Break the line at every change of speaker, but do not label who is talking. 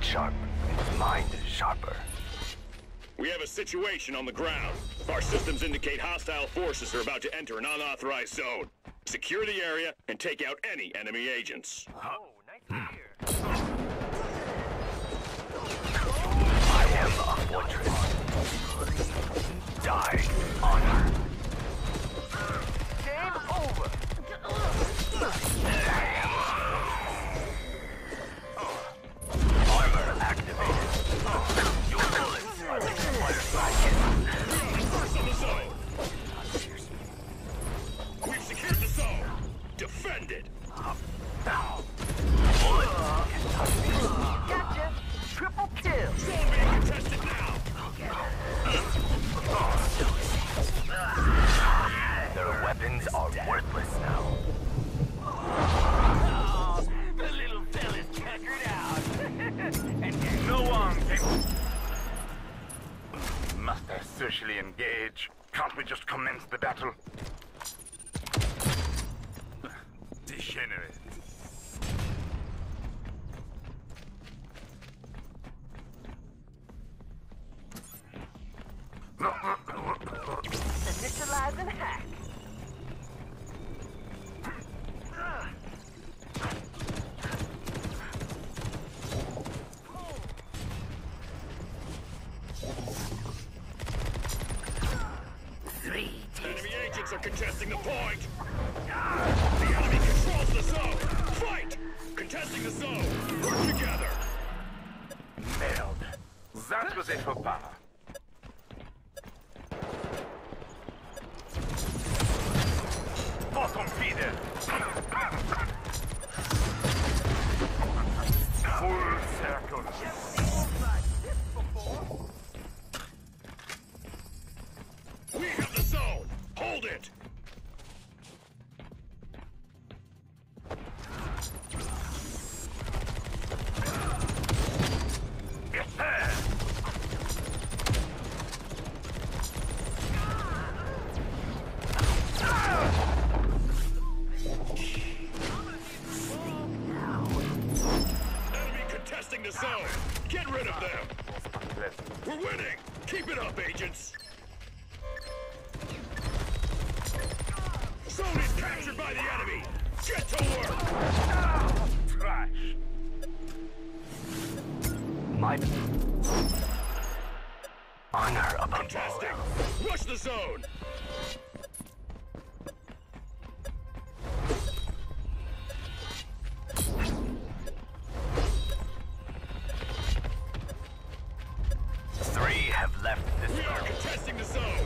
sharp, mind sharper.
We have a situation on the ground. Our systems indicate hostile forces are about to enter an unauthorized zone. Secure the area and take out any enemy agents.
I am a fortress. Die, weapons are worthless now.
The little fella's tuckered out.
No one can... Must I socially engage? Can't we just commence the battle?
Enemy are contesting the point! The enemy controls the zone! Fight! Contesting the zone! Work together!
Merde. That was a faux pas. Bottom feeder.
Contesting the zone! Get rid of them! We're winning! Keep it up, agents! Zone is captured by the enemy! Get to work!
Trash.
My honor above all
Contesting! Rush the zone! The zone!